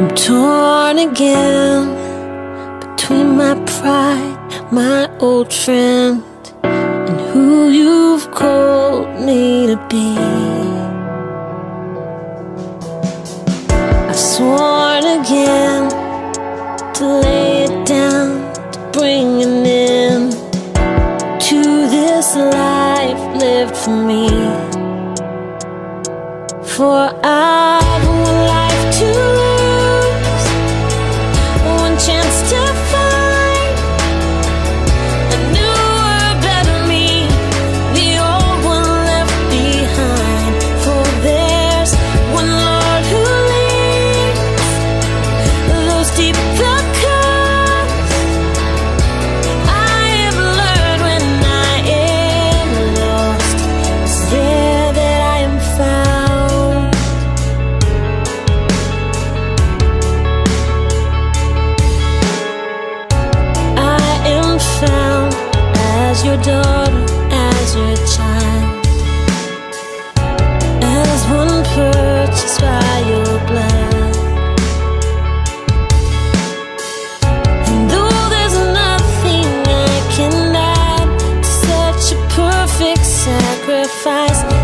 I'm torn again between my pride, my old friend, and who you've called me to be. I've sworn again to lay it down, to bring an end to this life lived for me. For I've life to as your daughter, as your child, as one purchased by your blood. And though there's nothing I can add to such a perfect sacrifice.